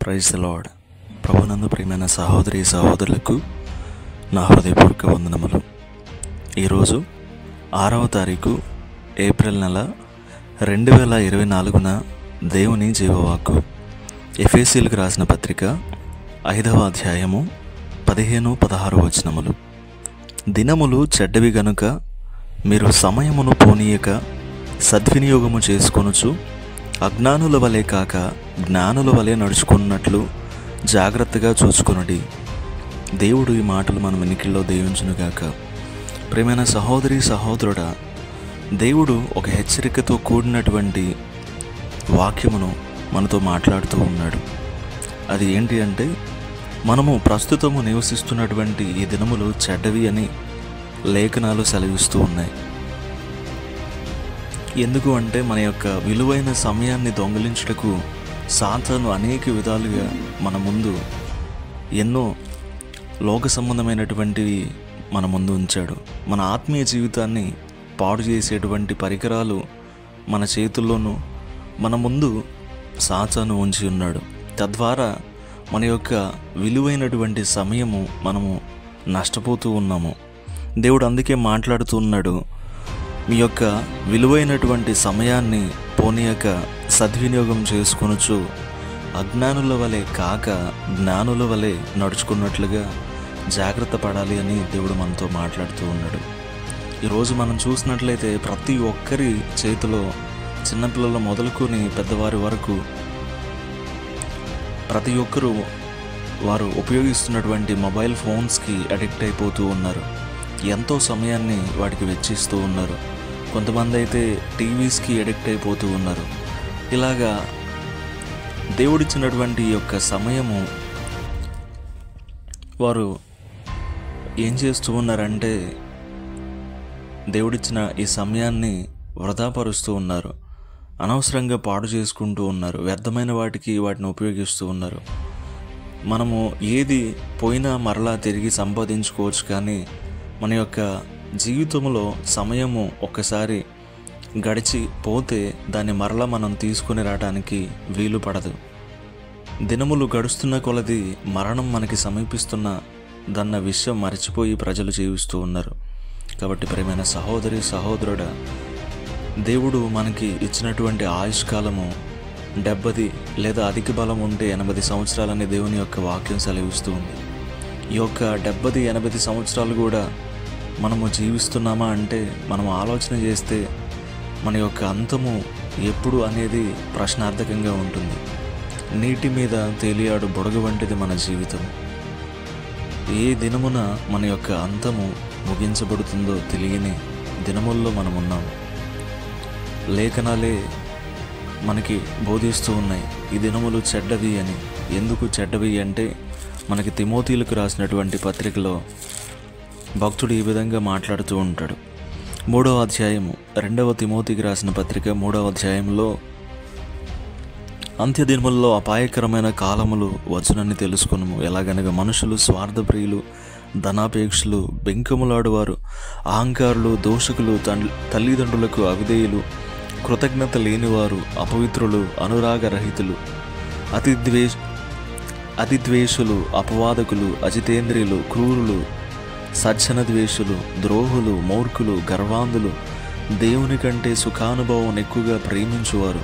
Praise lord ప్రభునందు ప్రియమైన సహోదరి సహోదరులకు నా హృదయపూర్వక వందనములు. ఈరోజు ఆరవ తారీఖు ఏప్రిల్ నెల రెండు వేల ఇరవై నాలుగున దేవుని జీవవాకు ఎఫ్ఏసీలకు రాసిన పత్రిక ఐదవ అధ్యాయము పదిహేను పదహారు వచనములు. దినములు చెడ్డవి గనుక మీరు సమయమును పోనీయక సద్వినియోగము చేసుకొనుచు అజ్ఞానుల వలె కాక జ్ఞానుల వలె నడుచుకున్నట్లు జాగ్రత్తగా చూసుకునడి దేవుడు ఈ మాటలు మన వెనికిల్లో దీవించునుగాక ప్రేమైన సహోదరి సహోదరుడా దేవుడు ఒక హెచ్చరికతో కూడినటువంటి వాక్యమును మనతో మాట్లాడుతూ ఉన్నాడు. అది ఏంటి అంటే మనము ప్రస్తుతము నివసిస్తున్నటువంటి ఈ దినములు చెడ్డవి అని లేఖనాలు సెలవిస్తూ ఉన్నాయి. ఎందుకు అంటే మన యొక్క విలువైన సమయాన్ని దొంగిలించుటకు సాతాను అనేక విధాలుగా మన ముందు ఎన్నో లోక సంబంధమైనటువంటివి మన ముందు ఉంచాడు. మన ఆత్మీయ జీవితాన్ని పాడు చేసేటువంటి పరికరాలు మన చేతుల్లోనూ మన ముందు సాతాను ఉంచి ఉన్నాడు. తద్వారా మన యొక్క విలువైనటువంటి సమయము మనము నష్టపోతూ ఉన్నాము. దేవుడు అందుకే మాట్లాడుతూ ఉన్నాడు మీ యొక్క విలువైనటువంటి సమయాన్ని పోనీయక సద్వినియోగం చేసుకొనొచ్చు అజ్ఞానుల వలె కాక జ్ఞానుల వలె నడుచుకున్నట్లుగా జాగ్రత్త పడాలి అని దేవుడు మనతో మాట్లాడుతూ ఉన్నాడు. ఈరోజు మనం చూసినట్లయితే ప్రతి ఒక్కరి చేతిలో చిన్నపిల్లల మొదలుకొని పెద్దవారి వరకు ప్రతి ఒక్కరూ వారు ఉపయోగిస్తున్నటువంటి మొబైల్ ఫోన్స్కి అడిక్ట్ అయిపోతూ ఉన్నారు. ఎంతో సమయాన్ని వాటికి వెచ్చిస్తూ ఉన్నారు. కొంతమంది అయితే టీవీస్కి అడిక్ట్ అయిపోతూ ఉన్నారు. ఇలాగా దేవుడిచ్చినటువంటి యొక్క సమయము వారు ఏం చేస్తూ ఉన్నారంటే దేవుడిచ్చిన ఈ సమయాన్ని వృధాపరుస్తూ ఉన్నారు. అనవసరంగా పాడు చేసుకుంటూ ఉన్నారు. వ్యర్థమైన వాటికి వాటిని ఉపయోగిస్తూ ఉన్నారు. మనము ఏది పోయినా మరలా తిరిగి సంపాదించుకోవచ్చు కానీ మన యొక్క జీవితంలో సమయము ఒక్కసారి గడిచి పోతే దాన్ని మరలా మనం తీసుకుని రావడానికి వీలు పడదు. దినములు గడుస్తున్న కొలది మరణం మనకి సమీపిస్తున్న దన్న విషయం మర్చిపోయి ప్రజలు జీవిస్తూ ఉన్నారు. కాబట్టి ప్రేమైన సహోదరి సహోదరుడు దేవుడు మనకి ఇచ్చినటువంటి ఆయుష్కాలము డెబ్బది లేదా అధిక బలం ఉంటే ఎనభై సంవత్సరాలని దేవుని యొక్క వాక్యం సెలవిస్తూ ఉంది. ఈ యొక్క డెబ్బది ఎనభై సంవత్సరాలు కూడా మనము జీవిస్తున్నామా అంటే మనం ఆలోచన చేస్తే మన యొక్క అంతము ఎప్పుడు అనేది ప్రశ్నార్థకంగా ఉంటుంది. నీటి మీద తేలియాడు బుడగ వంటిది మన జీవితం. ఏ దినమున మన యొక్క అంతము ముగించబడుతుందో తెలియని దినముల్లో మనం ఉన్నాము లేఖనాలే మనకి బోధిస్తూ ఉన్నాయి ఈ దినములు చెడ్డవి అని. ఎందుకు చెడ్డవి అంటే మనకి తిమోతీలకు రాసినటువంటి పత్రికలో భక్తుడు ఈ విధంగా మాట్లాడుతూ ఉంటాడు. మూడవ అధ్యాయము రెండవ తిమోతికి రాసిన పత్రిక మూడవ అధ్యాయంలో అంత్యదినముల్లో అపాయకరమైన కాలములు వచ్చునని తెలుసుకును ఎలాగనగా మనుషులు స్వార్థప్రియులు ధనాపేక్షలు బెంకములాడువారు అహంకారులు దోషకులు తల్లిదండ్రులకు అవిధేయులు కృతజ్ఞత లేనివారు అపవిత్రులు అనురాగరహితులు అతి ద్వేష అతిద్వేషులు అపవాదకులు అజితేంద్రియులు క్రూరులు సజ్జనద్వేషులు ద్రోహులు మూర్ఖులు గర్వాంధులు దేవుని కంటే సుఖానుభవం ఎక్కువగా ప్రేమించువారు.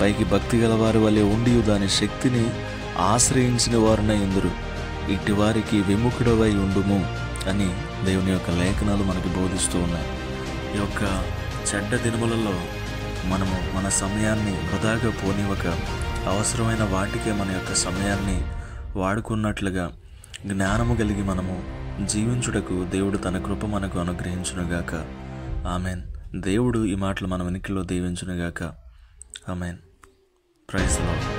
పైకి భక్తి గలవారి వలె ఉండి దాని శక్తిని ఆశ్రయించిన వారినై ఉందరు ఇటువారికి విముఖుడవై ఉండుము అని దేవుని యొక్క లేఖనాలు మనకి బోధిస్తూ ఉన్నాయి. ఈ యొక్క చెడ్డ దినములలో మనము మన సమయాన్ని వృధాగా పోనివ్వక అవసరమైన వాటికే మన యొక్క సమయాన్ని వాడుకున్నట్లుగా జ్ఞానము కలిగి మనము జీవించుటకు దేవుడు తన కృప మనకు అనుగ్రహించునుగాక. ఆమెన్. దేవుడు ఈ మాటలు మన వెనుకలో దీవించునుగాక. ఆమెన్. Praise lord.